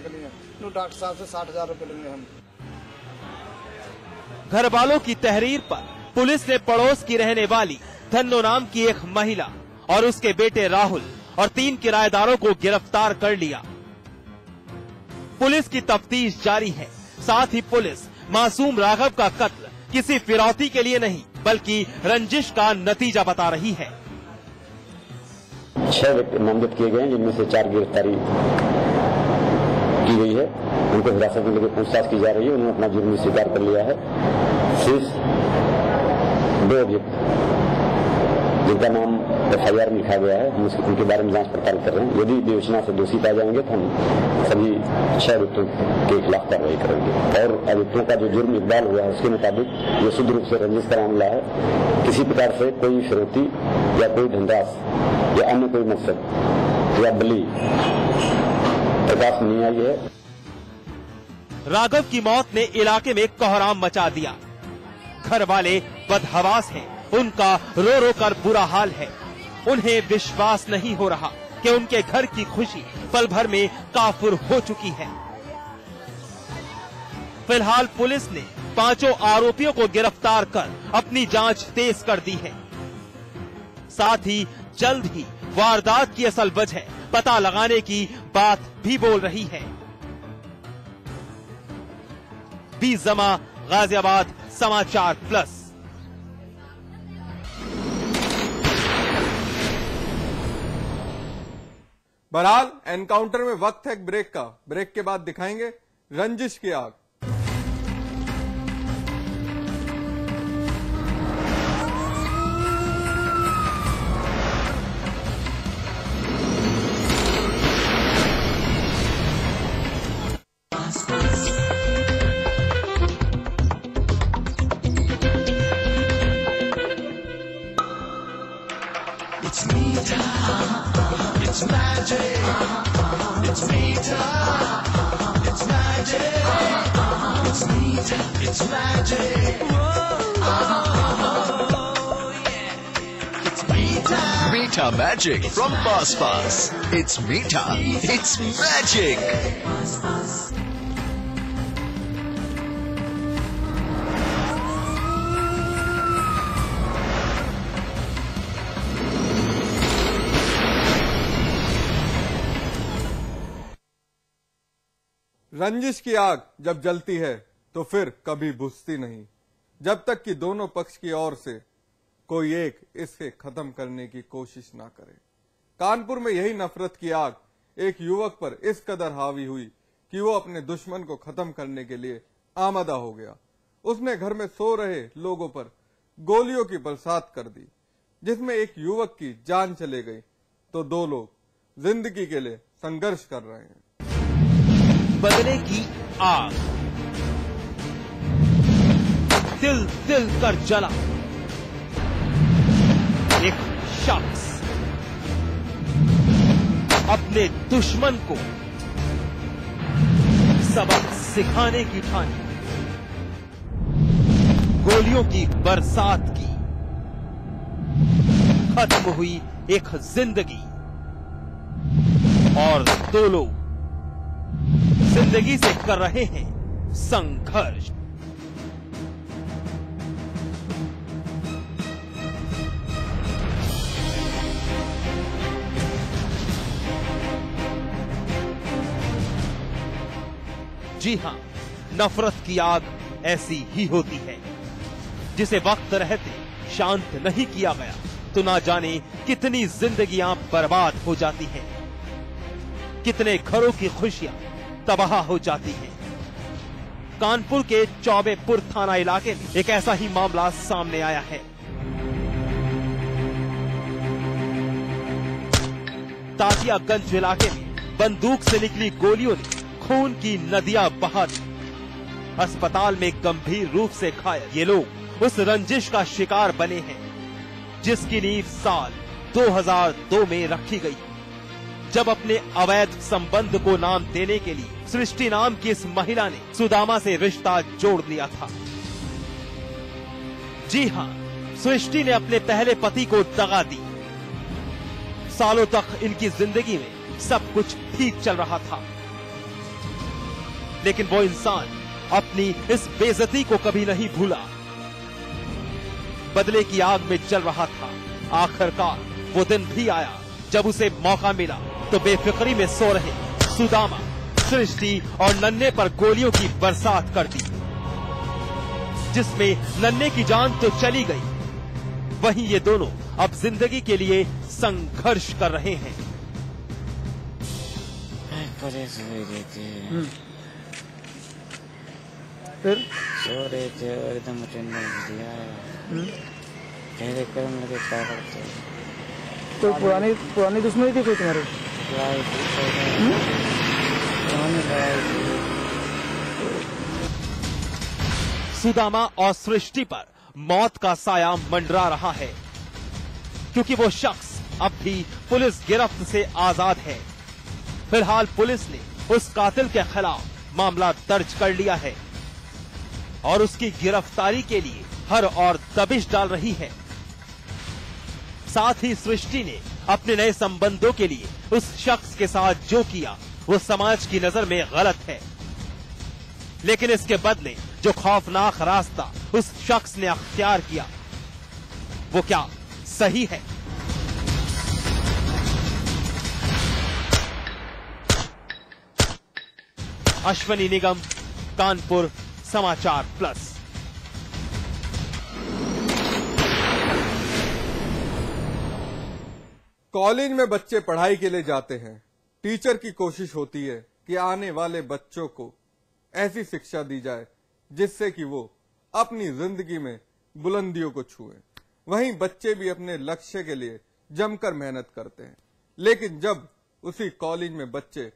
के लिए। No doctor साहब से साठ हज़ार रूपए लेंगे हम। घर वालों की तहरीर पर पुलिस ने पड़ोस की रहने वाली धन्नो नाम की एक महिला और उसके बेटे राहुल और तीन किराएदारों को गिरफ़्तार कर लिया। पुलिस की तफ्तीश जारी है। साथ ही पुलिस मासूम राघव का कत्ल किसी फिरौती के लिए नहीं बल्कि रंजिश का नतीजा बता रही है। छह व्यक्ति नामजद किए गए हैं जिनमें से चार गिरफ्तारी की गई है। उनको हिरासत में लेकर पूछताछ की जा रही है। उन्होंने अपना जुर्म स्वीकार कर लिया है। शेष दो अभियुक्त, जिनका नाम एफ़ आई आर में लिखा गया है। हम उसके- उनके बारे में जाँच पड़ताल कर रहे हैं। यदि विवेचना से दोषी पाए जाएँगे तो हम सभी छह अभियुक्तों के खिलाफ कार्रवाई करेंगे। और अभियुक्तों का जो जुर्म इकबाल हुआ है, उसके मुताबिक ये शुद्ध रूप से रंजिश का मामला है। किसी प्रकार से कोई फिरौती या कोई धनराश या अन्य कोई मकसद या बली नहीं आई है राघव की मौत ने इलाके में कोहराम मचा दिया। घर वाले बदहवास हैं। उनका रो रो कर बुरा हाल है। उन्हें विश्वास नहीं हो रहा कि उनके घर की खुशी पल भर में काफुर हो चुकी है। फ़िलहाल पुलिस ने पाँचों आरोपियों को गिरफ़्तार कर अपनी जाँच तेज कर दी है। साथ ही जल्द ही वारदात की असल वजह पता लगाने की बात भी बोल रही है। बीस जमा, गाजियाबाद, समाचार प्लस। बहरहाल, एनकाउंटर में वक्त है ब्रेक का। ब्रेक के बाद दिखाएँगे रंजिश की आग। Meta Magic from Boss Boss. It's Meta. It's magic. रंजिश की आग जब जलती है तो फिर कभी बुझती नहीं जब तक कि दोनों पक्ष की ओर से कोई एक इसे खत्म करने की कोशिश ना करे। कानपुर में यही नफरत की आग एक युवक पर इस कदर हावी हुई कि वो अपने दुश्मन को खत्म करने के लिए आमदा हो गया। उसने घर में सो रहे लोगों पर गोलियों की बरसात कर दी, जिसमें एक युवक की जान चले गई। तो दो लोग ज़िंदगी के लिए संघर्ष कर रहे हैं। बदले की आग। तिल तिल कर जला। एक शख्स अपने दुश्मन को सबक सिखाने की ठानी। गोलियों की बरसात की। खत्म हुई एक ज़िंदगी। और दो लोग ज़िंदगी से कर रहे हैं संघर्ष। जी हाँ, नफरत की आग ऐसी ही होती है, जिसे वक्त रहते शांत नहीं किया गया तो ना जाने कितनी जिंदगियाँ बर्बाद हो जाती हैं, कितने घरों की खुशियाँ तबाह हो जाती हैं। कानपुर के चौबेपुर थाना इलाके में एक ऐसा ही मामला सामने आया है। तातियागंज इलाके में बंदूक से निकली गोलियों ने खून की नदियाँ बहा अस्पताल में गंभीर रूप से घायल। ये लोग उस रंजिश का शिकार बने हैं, जिसकी नींव साल 2002 में रखी गई। जब अपने अवैध संबंध को नाम देने के लिए सृष्टि नाम की इस महिला ने सुदामा से रिश्ता जोड़ लिया था। जी हाँ सृष्टि ने अपने पहले पति को दगा दी। सालों तक इनकी ज़िंदगी में सब कुछ ठीक चल रहा था। लेकिन वो इंसान अपनी इस बेजती को कभी नहीं भूला। बदले की आग में चल रहा था। आखिरकार वो दिन भी आया जब उसे मौका मिला तो बेफिक्री में सो रहे सुदामा सृष्टि और नन्हे पर गोलियों की बरसात कर दी जिसमें नन्हे की जान तो चली गई। वहीं ये दोनों अब ज़िंदगी के लिए संघर्ष कर रहे हैं। फिर? सो रहे थे और एकदम अटेंडेंस दिया पहले कर्म लगे क्या करते कोई पुरानी पुरानी दुश्मनी थी कोई तुम्हारी? पुरानी लड़ाई सुदामा और सृष्टि पर मौत का साया मंडरा रहा है। क्योंकि वो शख्स अब भी पुलिस गिरफ्त से आज़ाद है। फ़िलहाल पुलिस ने उस कातिल के खिलाफ मामला दर्ज कर लिया है। और उसकी गिरफ्तारी के लिए हर और दबिश डाल रही है। साथ ही सृष्टि ने अपने नए संबंधों के लिए उस शख्स के साथ जो किया, वो समाज की नज़र में गलत है। लेकिन इसके बदले जो खौफनाक रास्ता उस शख्स ने अख्तियार किया, वो क्या सही है? अश्वनी निगम, कानपुर। समाचार प्लस। कॉलेज में बच्चे पढ़ाई के लिए जाते हैं। टीचर की कोशिश होती है कि आने वाले बच्चों को ऐसी शिक्षा दी जाए, जिससे कि वो अपनी ज़िंदगी में बुलंदियों को छुए। वहीं बच्चे भी अपने लक्ष्य के लिए जमकर मेहनत करते हैं। लेकिन जब उसी कॉलेज में बच्चे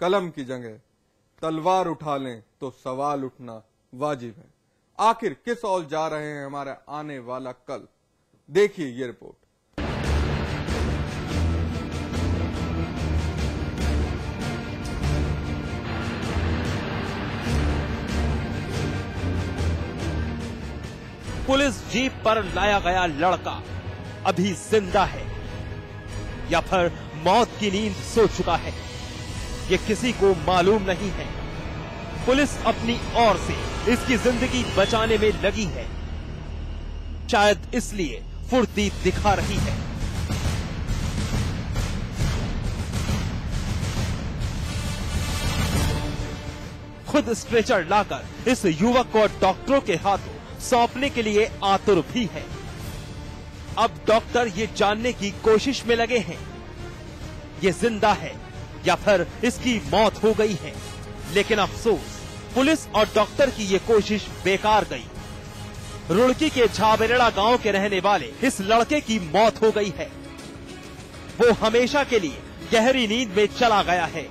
कलम की जगह तलवार उठा लें तो सवाल उठना वाजिब है। आखिर किस ओर जा रहे हैं हमारा आने वाला कल? देखिए ये रिपोर्ट। पुलिस जीप पर लाया गया लड़का अभी ज़िंदा है या फिर मौत की नींद सो चुका है? ये किसी को मालूम नहीं है। पुलिस अपनी ओर से इसकी ज़िंदगी बचाने में लगी है। शायद इसलिए फुर्ती दिखा रही है। खुद स्ट्रेचर लाकर इस युवक को डॉक्टरों के हाथों सौंपने के लिए आतुर भी है। अब डॉक्टर ये जानने की कोशिश में लगे हैं, ये ज़िंदा है या फिर इसकी मौत हो गई है। लेकिन अफसोस, पुलिस और डॉक्टर की ये कोशिश बेकार गई। रुड़की के झाबेरड़ा गाँव के रहने वाले इस लड़के की मौत हो गई है। वो हमेशा के लिए गहरी नींद में चला गया है।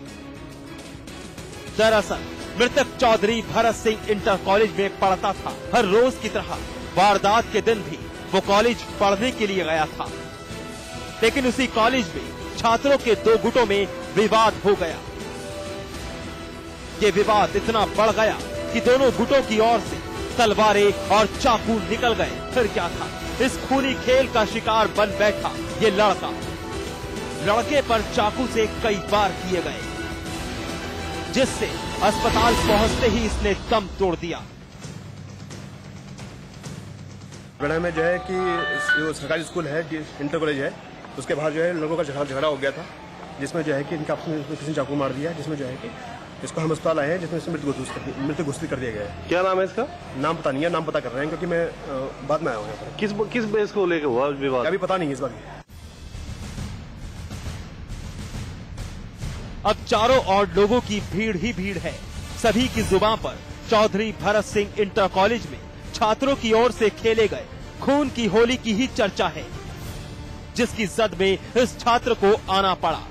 दरअसल, मृतक चौधरी भरत सिंह इंटर कॉलेज में पढ़ता था। हर रोज की तरह वारदात के दिन भी वो कॉलेज पढ़ने के लिए गया था। लेकिन उसी कॉलेज में छात्रों के दो गुटों में विवाद हो गया। ये विवाद इतना बढ़ गया कि दोनों गुटों की ओर से तलवारें और चाकू निकल गए। फिर क्या था? इस खूनी खेल का शिकार बन बैठा ये लड़का। लड़के पर चाकू से कई बार किए गए, जिससे अस्पताल पहुँचते ही इसने दम तोड़ दिया। गढ़ा में जो है कि जो सरकारी स्कूल है इंटर कॉलेज है। उसके बाहर जो है लोगों का झगड़ा झगड़ा हो गया था, जिसमें जो है कि इनका किसी ने चाकू मार दिया, जिसमें जो है कि इसको हम अस्पताल आए हैं जिसमें इसमें मृत्यु घोषित कर- मृत्यु घोषित कर दिया गया है। क्या नाम है इसका? नाम पता नहीं है नाम पता कर रहे हैं क्योंकि मैं बाद में आया हूँ किस किस बेस को लेकर हुआ विवाद? अभी पता नहीं है इस बार अब चारों ओर लोगों की भीड़ ही भीड़ है। सभी की ज़ुबान पर चौधरी भरत सिंह इंटर कॉलेज में छात्रों की ओर से खेले गए। खून की होली की ही चर्चा है जिसकी जद में इस छात्र को आना पड़ा।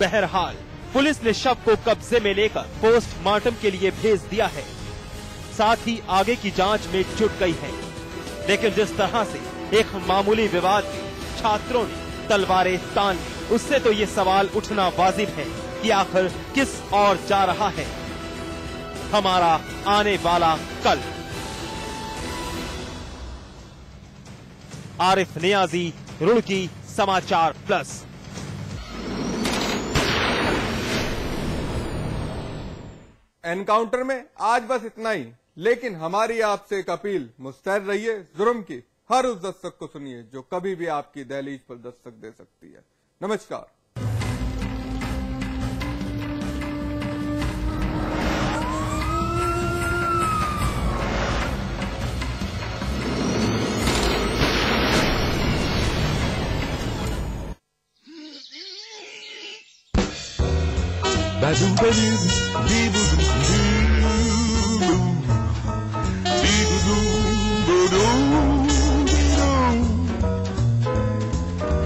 बहरहाल पुलिस ने शव को कब्जे में लेकर पोस्टमार्टम के लिए भेज दिया है। साथ ही आगे की जाँच में जुट गई है। लेकिन जिस तरह से एक मामूली विवाद में छात्रों ने तलवारें तान ली, उससे तो ये सवाल उठना वाजिब है कि आखिर किस और जा रहा है। हमारा आने वाला कल। आरिफ नियाजी, रुड़की समाचार प्लस। एनकाउंटर में, आज बस इतना ही। लेकिन हमारी आपसे एक अपील, मुस्तैद रहिए, जुर्म की हर उस दस्तक को सुनिए, जो कभी भी आपकी दहलीज पर दस्तक दे सकती है। नमस्कार।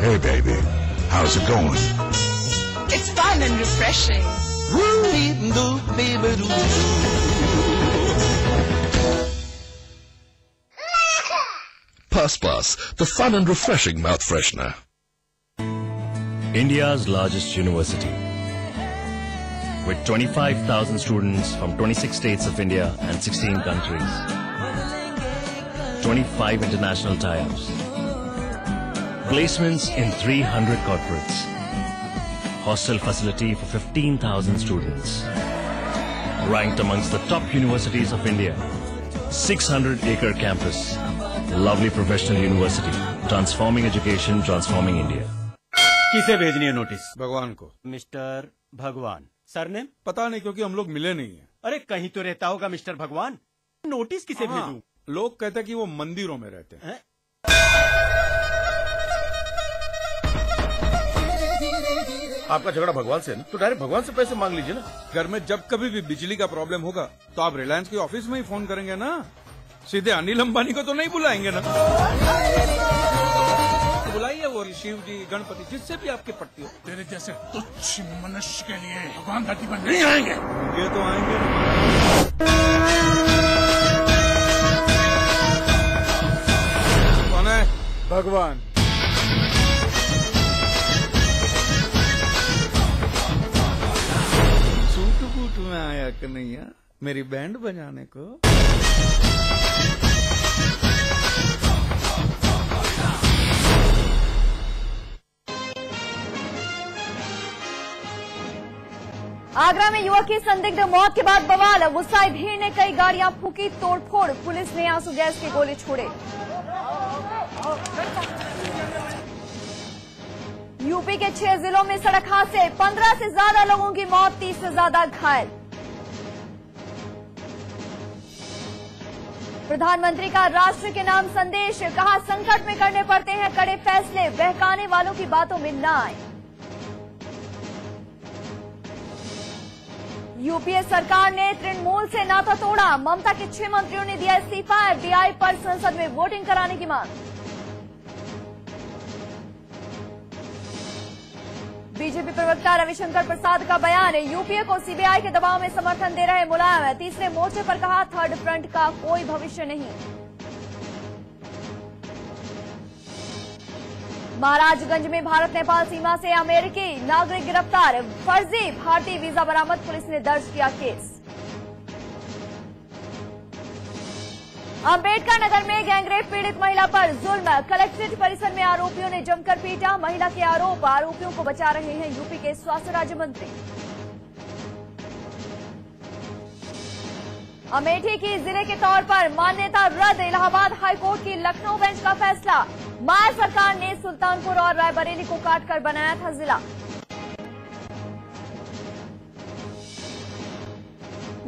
Hey, baby, how's it going? It's fun and refreshing. Puss Puss, the fun and refreshing mouth freshener. India's largest university With 25,000 students from 26 states of India and 16 countries. 25 international tie-ups. Placements in 300 corporates. Hostel facility for 15,000 students. Ranked amongst the top universities of India. 600 acre campus. Lovely professional university. Transforming education, transforming India. किसे भेजनी है notice भगवान को mister भगवान surname? पता नहीं क्योंकि हम लोग मिले नहीं है। अरे कहीं तो रहता होगा मिस्टर भगवान। नोटिस किसे हाँ, भेजूं? लोग कहते हैं कि वो मंदिरों में रहते हैं। हैं? आपका झगड़ा भगवान से है ना? तो डायरेक्ट भगवान से पैसे मांग लीजिए ना। घर में जब कभी भी बिजली का प्रॉब्लम होगा तो आप रिलायंस के ऑफ़िस में ही फ़ोन करेंगे ना। सीधे अनिल अंबानी को तो नहीं बुलाएँगे ना। बुलाइए वो शिव जी गणपति जिससे भी आपकी पट्टी हो। तेरे जैसे तुच्छ मनुष्य के लिए भगवान धरती पर नहीं आएँगे। ये तो आएँगे। कौन है? भगवान। सूट बूट में आया कन्हैया मेरी बैंड बजाने को। आगरा में युवक की संदिग्ध मौत के बाद बवाल। गुस्साई भीड़ ने कई गाड़ियाँ फूकी तोड़फोड़। पुलिस ने आँसू गैस के गोले छोड़े। यूपी के छह जिलों में सड़क हादसे। पंद्रह से ज़्यादा लोगों की मौत, तीस से ज़्यादा घायल। प्रधानमंत्री का राष्ट्र के नाम संदेश। कहा, संकट में करने पड़ते हैं कड़े फैसले। बहकाने वालों की बातों में न आए यूपीए सरकार ने तृणमूल से नाता तोड़ा। ममता के छह मंत्रियों ने दिया इस्तीफा। एफडीआई पर संसद में वोटिंग कराने की मांग। बीजेपी प्रवक्ता रविशंकर प्रसाद का बयान, यूपीए को सीबीआई के दबाव में समर्थन दे रहे मुलायम। तीसरे मोर्चे पर कहा, थर्ड फ्रंट का कोई भविष्य नहीं। महाराजगंज में भारत नेपाल सीमा से अमेरिकी नागरिक गिरफ़्तार। फर्जी भारतीय वीज़ा बरामद, पुलिस ने दर्ज किया केस। अंबेडकर नगर में गैंगरेप पीड़ित महिला पर जुल्म। कलेक्ट्रेट परिसर में आरोपियों ने जमकर पीटा। महिला के आरोप, आरोपियों को बचा रहे हैं यूपी के स्वास्थ्य राज्य मंत्री। अमेठी की ज़िले के तौर पर मान्यता रद्द, इलाहाबाद हाईकोर्ट की लखनऊ बेंच का फैसला। माया सरकार ने सुल्तानपुर और रायबरेली को काटकर बनाया था जिला।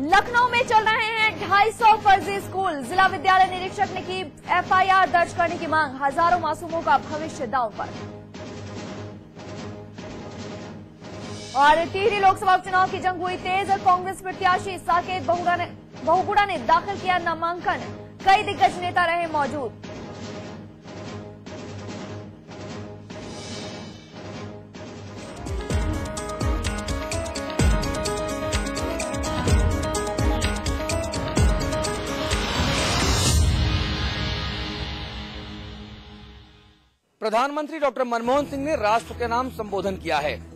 लखनऊ में चल रहे हैं 250 फर्जी स्कूल। जिला विद्यालय निरीक्षक ने की एफआईआर दर्ज करने की मांग। हज़ारों मासूमों का भविष्य दांव पर। और टिहरी लोकसभा उपचुनाव की जंग हुई तेज कांग्रेस प्रत्याशी साकेत बहुगुड़ा ने बहुगुड़ा ने दाखिल किया नामांकन। कई दिग्गज नेता रहे मौजूद। प्रधानमंत्री डॉक्टर मनमोहन सिंह ने राष्ट्र के नाम संबोधन किया है।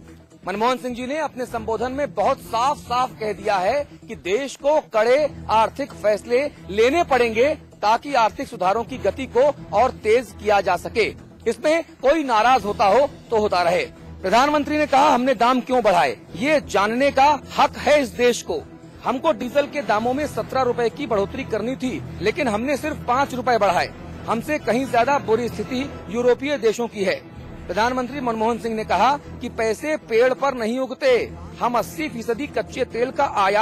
मनमोहन सिंह जी ने अपने संबोधन में बहुत साफ़ साफ़ कह दिया है कि देश को कड़े आर्थिक फैसले लेने पड़ेंगे ताकि आर्थिक सुधारों की गति को और तेज किया जा सके। इसमें कोई नाराज़ होता हो तो होता रहे। प्रधानमंत्री ने कहा, हमने दाम क्यों बढ़ाए? ये जानने का हक है इस देश को। हमको डीजल के दामों में सत्रह रूपए की बढ़ोतरी करनी थी, लेकिन हमने सिर्फ़ पाँच रूपए बढ़ाए। हमसे कहीं ज़्यादा बुरी स्थिति यूरोपीय देशों की है। प्रधानमंत्री मनमोहन सिंह ने कहा कि पैसे पेड़ पर नहीं उगते। हम 80 फ़ीसदी कच्चे तेल का आयात